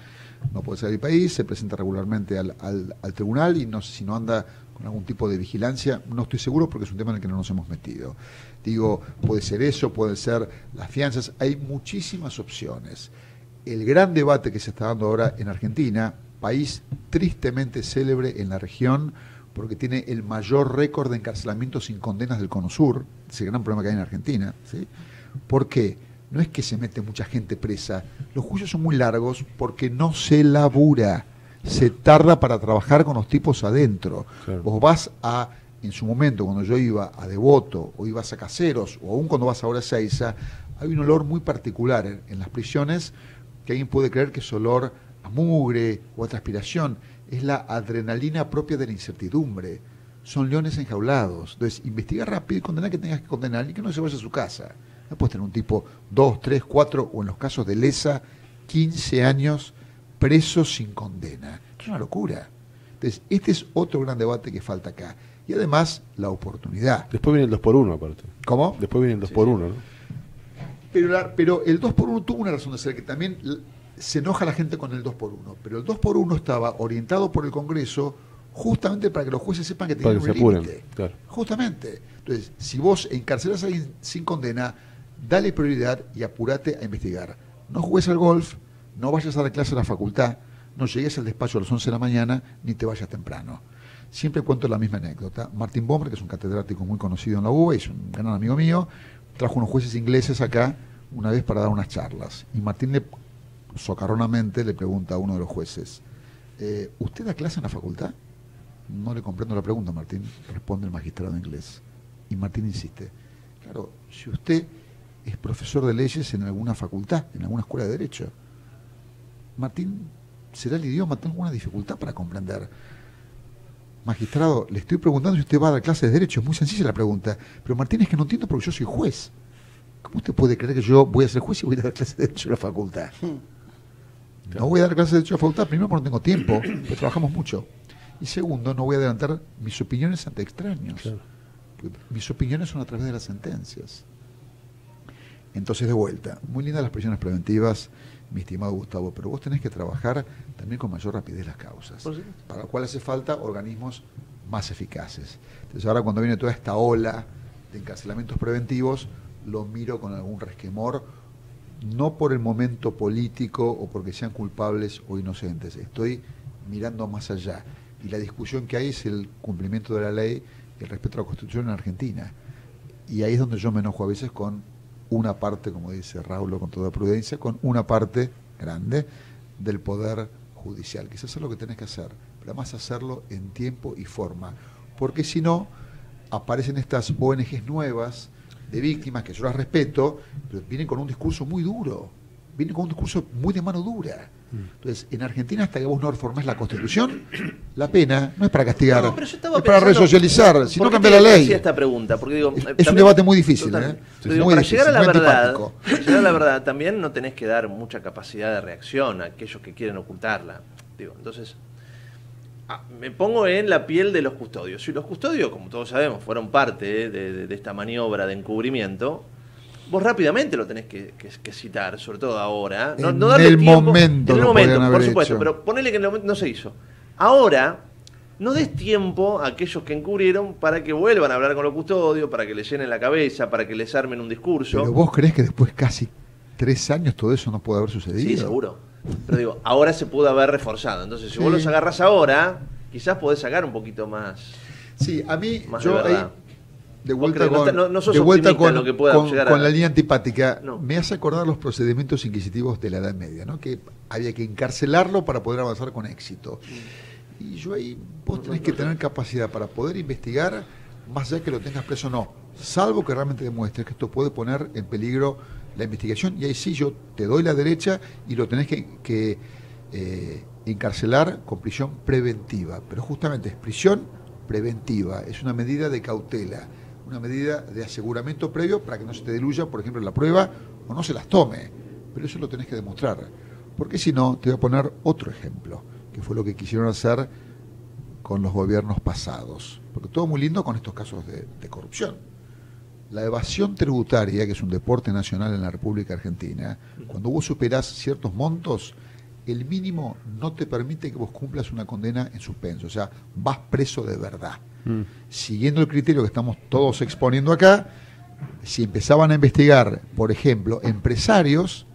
no puede salir del país, se presenta regularmente al, al- al tribunal y no sé si no anda con algún tipo de vigilancia, no estoy seguro porque es un tema en el que no nos hemos metido. Digo, puede ser eso, pueden ser las fianzas, hay muchísimas opciones. El gran debate que se está dando ahora en Argentina, país tristemente célebre en la región, porque tiene el mayor récord de encarcelamiento sin condenas del Cono Sur, ese gran problema que hay en Argentina. ¿sí? ¿Por qué? No es que se mete mucha gente presa, los juicios son muy largos porque no se labura, se tarda para trabajar con los tipos adentro. Claro. Vos vas a, en su momento, cuando yo iba a Devoto, o ibas a Caseros, o aún cuando vas ahora a Seiza, hay un olor muy particular en, en las prisiones que alguien puede creer que es olor a mugre o a transpiración. Es la adrenalina propia de la incertidumbre. Son leones enjaulados. Entonces, investiga rápido y condena que tengas que condenar y que no se vaya a su casa. No puedes tener un tipo dos, tres, cuatro, o en los casos de Lesa, 15 años preso sin condena. Es una locura. Entonces, este es otro gran debate que falta acá. Y además, la oportunidad. Después viene el 2 por 1 aparte. ¿Cómo? Después viene el 2 por 1 ¿no? Pero, la- pero el 2 por 1 tuvo una razón de ser, que también se enoja la gente con el 2 por 1 Pero el 2 por 1 estaba orientado por el Congreso justamente para que los jueces sepan que tienen que un límite. claro. Justamente. Entonces, si vos encarcelás a alguien sin condena, dale prioridad y apurate a investigar. No juegues al golf, no vayas a dar clase a la facultad, no llegues al despacho a las 11 de la mañana, ni te vayas temprano. Siempre cuento la misma anécdota. Martín Bomber, que es un catedrático muy conocido en la UBA es un gran amigo mío, trajo unos jueces ingleses acá una vez para dar unas charlas. Y Martín le, socarronamente le pregunta a uno de los jueces, eh, ¿usted da clase en la facultad? No le comprendo la pregunta, Martín, responde el magistrado inglés. Y Martín insiste, claro, si usted es profesor de leyes en alguna facultad, en alguna escuela de derecho, Martín, ¿será el idioma? Tengo alguna dificultad para comprender. Magistrado, le estoy preguntando si usted va a dar clases de derecho. Es muy sencilla la pregunta. Pero Martín, es que no entiendo porque yo soy juez. ¿Cómo usted puede creer que yo voy a ser juez y voy a dar clases de derecho en la facultad? [laughs] No voy a dar clases de derecho en la facultad, primero porque no tengo tiempo, porque trabajamos mucho. Y segundo, no voy a adelantar mis opiniones ante extraños. Mis opiniones son a través de las sentencias. Entonces, de vuelta, muy lindas las prisiones preventivas, mi estimado Gustavo, pero vos tenés que trabajar también con mayor rapidez las causas, para lo cual hace falta organismos más eficaces. Entonces, ahora cuando viene toda esta ola de encarcelamientos preventivos, lo miro con algún resquemor, no por el momento político o porque sean culpables o inocentes, estoy mirando más allá. Y la discusión que hay es el cumplimiento de la ley y el respeto a la Constitución en Argentina. Y ahí es donde yo me enojo a veces con una parte, como dice Raúl con toda prudencia, con una parte grande del poder judicial. Quizás es lo que tenés que hacer, pero además hacerlo en tiempo y forma. Porque si no, aparecen estas ONGs nuevas de víctimas, que yo las respeto, pero vienen con un discurso muy duro, vienen con un discurso muy de mano dura. Entonces, en Argentina, hasta que vos no reformás la Constitución, [coughs] la pena no es para castigar, No, pero yo es para pensando, resocializar, si ¿por no cambia la ley. esta pregunta? Porque digo, Es- eh, es un debate muy difícil. ¿eh? Pero Sí, digo, muy para difícil, llegar a la verdad, para llegar a la verdad también no tenés que dar mucha capacidad de reacción a aquellos que quieren ocultarla. Digo, entonces, ah, me pongo en la piel de los custodios. Si los custodios, como todos sabemos, fueron parte de, de- de esta maniobra de encubrimiento, vos rápidamente lo tenés que, que- que citar, sobre todo ahora. No, En no darle el tiempo- momento En el momento, por supuesto, hecho. pero ponele que en el momento no se hizo. Ahora, no des tiempo a aquellos que encubrieron para que vuelvan a hablar con los custodios, para que les llenen la cabeza, para que les armen un discurso. Pero vos crees que después casi tres años todo eso no puede haber sucedido. Sí, seguro. Pero digo, ahora se pudo haber reforzado. Entonces, si vos los agarras ahora, quizás podés sacar un poquito más. Sí, a mí, yo de ahí, verdad. De vuelta no con, no- no de vuelta con, lo que pueda con- llegar a- con la línea antipática, me hace acordar los procedimientos inquisitivos de la Edad Media, ¿no? que había que encarcelarlo para poder avanzar con éxito. Y yo ahí, vos tenés que tener capacidad para poder investigar, más allá que lo tengas preso o no, salvo que realmente demuestres que esto puede poner en peligro la investigación, y ahí sí yo te doy la derecha y lo tenés que, que- eh, encarcelar con prisión preventiva, pero justamente es prisión preventiva, es una medida de cautela, una medida de aseguramiento previo para que no se te diluya, por ejemplo, la prueba o no se las tome, pero eso lo tenés que demostrar, porque si no, te voy a poner otro ejemplo, que fue lo que quisieron hacer con los gobiernos pasados, porque todo muy lindo con estos casos de, de corrupción. La evasión tributaria, que es un deporte nacional en la República Argentina, cuando vos superás ciertos montos, el mínimo no te permite que vos cumplas una condena en suspenso, o sea, vas preso de verdad. Siguiendo el criterio que estamos todos exponiendo acá, si empezaban a investigar, por ejemplo, empresarios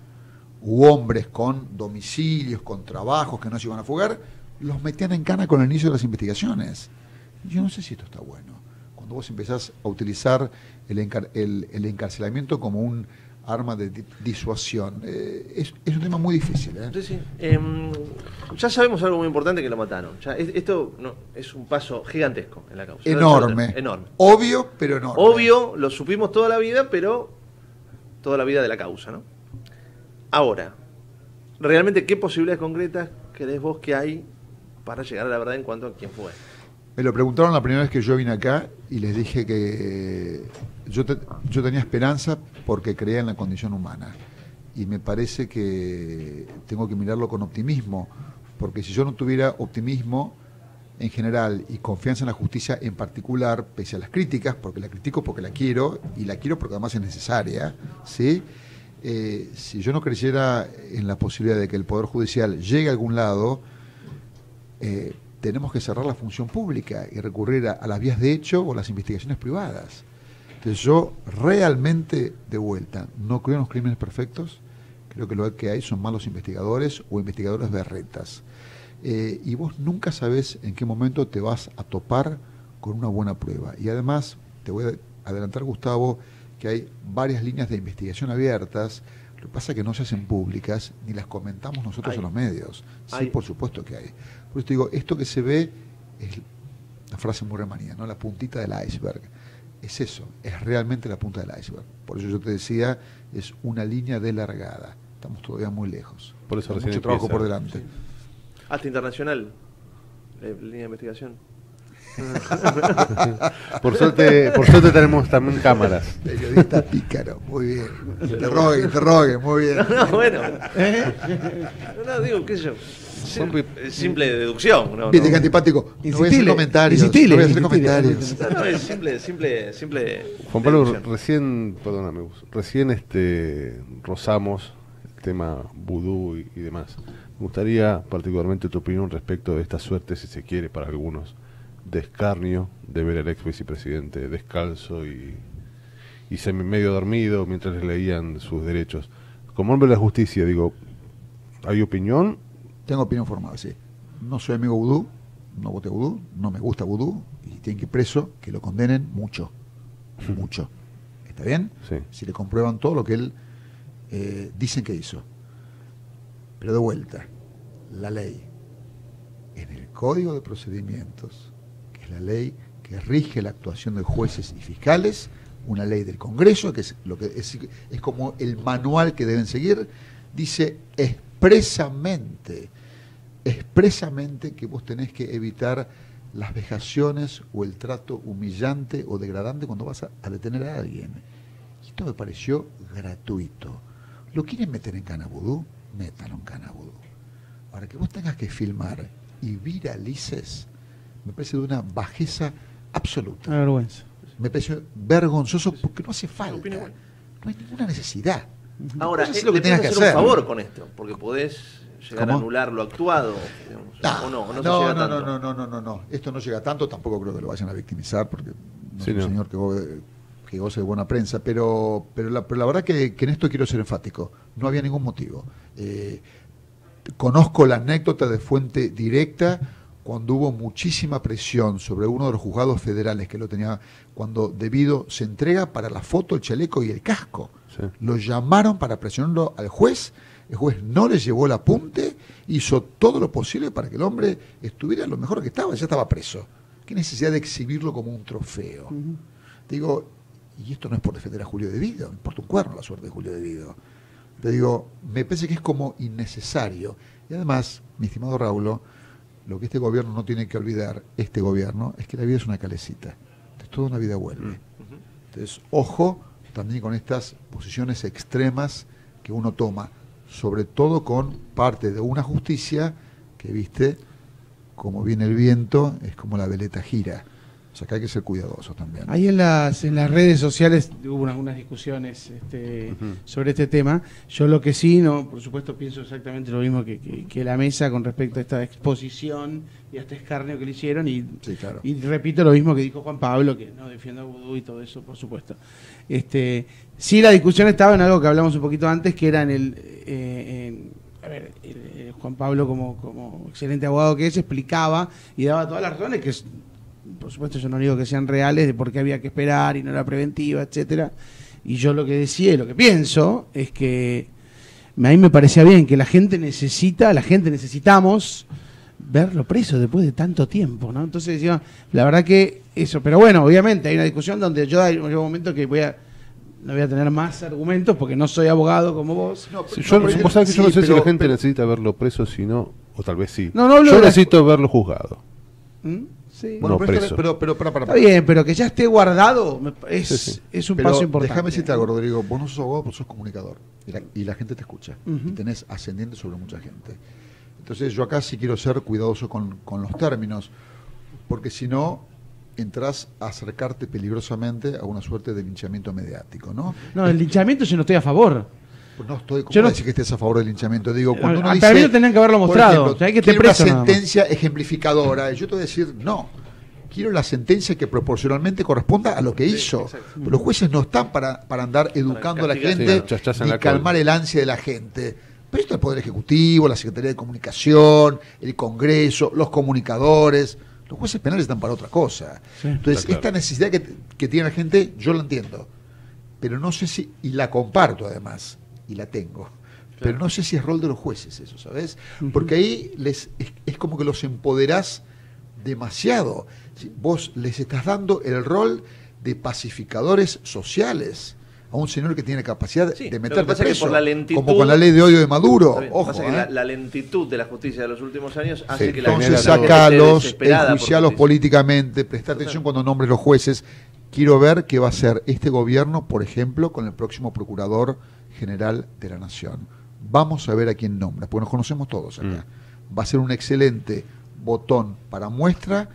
u hombres con domicilios, con trabajos que no se iban a fugar, los metían en cana con el inicio de las investigaciones. Yo no sé si esto está bueno. Cuando vos empezás a utilizar el encarcelamiento como un arma de di- disuasión, eh, es, es un tema muy difícil. ¿eh? Sí, sí. Em, ya sabemos algo muy importante que lo mataron. Ya, es- esto no, es un paso gigantesco en la causa. Enorme. Enorme. Obvio, pero enorme. Obvio, lo supimos toda la vida, pero toda la vida de la causa, ¿no? Ahora, realmente, ¿qué posibilidades concretas crees vos que hay para llegar a la verdad en cuanto a quién fue? Me lo preguntaron la primera vez que yo vine acá y les dije que yo, te- yo tenía esperanza porque creía en la condición humana. Y me parece que tengo que mirarlo con optimismo, porque si yo no tuviera optimismo en general y confianza en la justicia en particular, pese a las críticas, porque la critico porque la quiero y la quiero porque además es necesaria, ¿sí? Eh, si yo no creyera en la posibilidad de que el Poder Judicial llegue a algún lado, eh, tenemos que cerrar la función pública y recurrir a, a las vías de hecho o las investigaciones privadas. Entonces yo realmente, de vuelta, no creo en los crímenes perfectos, creo que lo que hay son malos investigadores o investigadores berretas. Eh, y vos nunca sabés en qué momento te vas a topar con una buena prueba. Y además, te voy a adelantar, Gustavo, que hay varias líneas de investigación abiertas, lo que pasa es que no se hacen públicas ni las comentamos nosotros Hay. en los medios. Sí, Hay. por supuesto que hay. Por eso te digo, esto que se ve es una frase muy remanía, ¿no? La puntita del iceberg. Es eso, es realmente la punta del iceberg. Por eso yo te decía, es una línea de largada. Estamos todavía muy lejos. Por eso Hay recién mucho trabajo empieza. por delante. Hasta internacional, eh, línea de investigación. [laughs] Por suerte, por suerte tenemos también cámaras. Periodista pícaro, muy bien. Interrogue, interrogue, muy bien. [laughs] No, bueno. No, no, digo, qué sé yo. Simple deducción. No, Viste no. que antipático. No voy a hacer Insistile, comentarios. insistile, no voy a hacer insistile. comentarios. No, no, es simple, simple, simple. Juan Pablo, deducción. recién, perdóname, recién este, rozamos el tema vudú y, y demás. Me gustaría particularmente tu opinión respecto de esta suerte, si se quiere, para algunos, de escarnio de ver al ex vicepresidente descalzo y, y semi medio dormido mientras le leían sus derechos. Como hombre de la justicia, digo, ¿hay opinión? Tengo opinión formada, sí. No soy amigo vudú, no voté vudú, no me gusta vudú y tienen que ir preso, que lo condenen mucho, mucho. ¿Está bien? Sí. Si le comprueban todo lo que él eh, dicen que hizo. Pero de vuelta, la ley, en el Código de Procedimientos, que es la ley que rige la actuación de jueces y fiscales, una ley del Congreso, que es lo que es, es como el manual que deben seguir, dice expresamente, expresamente que vos tenés que evitar las vejaciones o el trato humillante o degradante cuando vas a, a detener a alguien. Y esto me pareció gratuito. ¿Lo quieren meter en Canabudú? Métanlo en Canabudú. Ahora que vos tengas que filmar y viralices, me parece de una bajeza absoluta. Una vergüenza. Me parece vergonzoso porque no hace falta. No hay ninguna necesidad. Ahora, haces eh, lo que tengas que hacer hacer. un favor con esto, porque podés llegar ¿Cómo? a anular lo actuado. digamos, Ah, o no, o no, no, se no, llega no, tanto. no, no, no, no, no. Esto no llega tanto, tampoco creo que lo vayan a victimizar, porque no Sí, es un no. señor que, go- que goce de buena prensa, pero, pero, la, pero la verdad que, que en esto quiero ser enfático. No había ningún motivo. Eh, conozco la anécdota de fuente directa cuando hubo muchísima presión sobre uno de los juzgados federales que lo tenía, cuando debido se entrega para la foto, el chaleco y el casco. Sí. Lo llamaron para presionarlo al juez, el juez no le llevó el apunte, hizo todo lo posible para que el hombre estuviera lo mejor que estaba, ya estaba preso. ¿Qué necesidad de exhibirlo como un trofeo? Digo, y esto no es por defender a Julio Devido, me importa un cuerno la suerte de Julio Devido. Te digo, me parece que es como innecesario. Y además, mi estimado Raulo, lo que este gobierno no tiene que olvidar, este gobierno, es que la vida es una calecita. Entonces, toda una vida vuelve. Entonces, ojo también con estas posiciones extremas que uno toma, sobre todo con parte de una justicia que, viste, como viene el viento, es como la veleta gira. Sea que hay que ser cuidadosos también. Ahí en las, en las redes sociales hubo algunas discusiones este, sobre este tema. Yo lo que sí, no, por supuesto, pienso exactamente lo mismo que, que- que la mesa con respecto a esta exposición y a este escarnio que le hicieron. Y, Sí, claro. y repito lo mismo que dijo Juan Pablo, que no defiendo a Vudú y todo eso, por supuesto. Este, sí, la discusión estaba en algo que hablamos un poquito antes, que era en el... eh, en- a ver, el Juan Pablo, como, como excelente abogado que es, explicaba y daba todas las razones que es- por supuesto yo no digo que sean reales de por qué había que esperar y no era preventiva, etcétera. Y yo lo que decía y lo que pienso es que a mí me parecía bien que la gente necesita, la gente necesitamos verlo preso después de tanto tiempo, ¿no? Entonces decía, la verdad que eso, pero bueno, obviamente hay una discusión donde yo hay un momento que voy a no voy a tener más argumentos porque no soy abogado como vos. No, pero- yo, no, pero- vos sabés que yo no sé si la gente necesita verlo preso, si no, o tal vez sí. No, no yo la- necesito verlo juzgado. ¿Mm? Sí. Bueno, pero, preso. pero, pero, pero, para, Está bien, pero que ya esté guardado es, Sí, sí. es un Pero paso importante. Déjame decirte algo, Rodrigo. Vos no sos abogado, vos sos comunicador. Y la, y la gente te escucha. Y tenés ascendiente sobre mucha gente. Entonces, yo acá sí quiero ser cuidadoso con, con los términos. Porque si no, entras a acercarte peligrosamente a una suerte de linchamiento mediático, ¿no? No, el linchamiento yo no estoy a favor. Pues no estoy como Yo no- decir que estés a favor del linchamiento. Digo, Eh, cuando uno a- dice. para mí no tendrían que haberlo mostrado, o sea, hay que una sentencia ejemplificadora. Yo te voy a decir, no. Quiero la sentencia que proporcionalmente corresponda a lo que hizo. Pero los jueces no están para, para andar educando a la gente Sí, ni calmar el ansia de la gente. Pero esto es el Poder Ejecutivo, la Secretaría de Comunicación, el Congreso, los comunicadores. Los jueces penales están para otra cosa. Entonces, claro. esta necesidad que, que tiene la gente, yo la entiendo. Pero no sé si, y la comparto además, y la tengo. Pero no sé si es rol de los jueces eso, ¿sabes? Porque ahí les, es, es como que los empoderás demasiado. Si Vos les estás dando el rol de pacificadores sociales a un señor que tiene capacidad Sí, de es que preso, por la lentitud- como con la ley de odio de Maduro. Bien, Ojo, pasa que ¿eh? la, la lentitud de la justicia de los últimos años hace Sí, que la Entonces sacalos, enjuicialos políticamente, prestar atención cuando nombres los jueces. Quiero ver qué va a hacer este gobierno, por ejemplo, con el próximo Procurador General de la Nación. Vamos a ver a quién nombra, porque nos conocemos todos acá. Va a ser un excelente botón para muestra,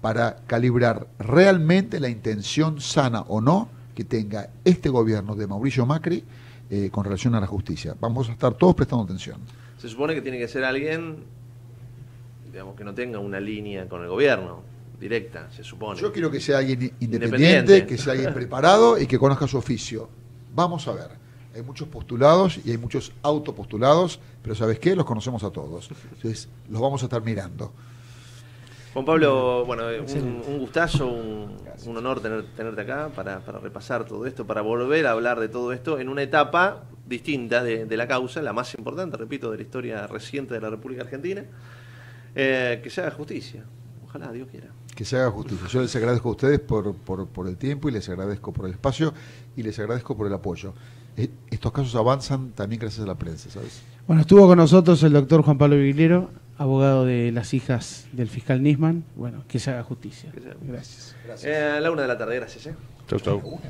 para calibrar realmente la intención sana o no que tenga este gobierno de Mauricio Macri eh, con relación a la justicia. Vamos a estar todos prestando atención. Se supone que tiene que ser alguien, digamos, que no tenga una línea con el gobierno directa, se supone. Yo quiero que sea alguien independiente, Independiente. que sea alguien preparado y que conozca su oficio. Vamos a ver. Hay muchos postulados y hay muchos autopostulados, pero ¿sabes qué? Los conocemos a todos. Entonces, los vamos a estar mirando. Juan Pablo, bueno, eh, un, un gustazo, un, un honor tener, tenerte acá para, para repasar todo esto, para volver a hablar de todo esto en una etapa distinta de, de la causa, la más importante, repito, de la historia reciente de la República Argentina. Eh, que se haga justicia. Ojalá, Dios quiera. Que se haga justicia. Yo les agradezco a ustedes por, por, por el tiempo y les agradezco por el espacio y les agradezco por el apoyo. Eh, Estos casos avanzan también gracias a la prensa, ¿sabes? Bueno, estuvo con nosotros el doctor Juan Pablo Viglero, abogado de las hijas del fiscal Nisman. Bueno, que se haga justicia. Haga Gracias. Eh, a la una de la tarde, gracias. ¿eh? Chau, chau.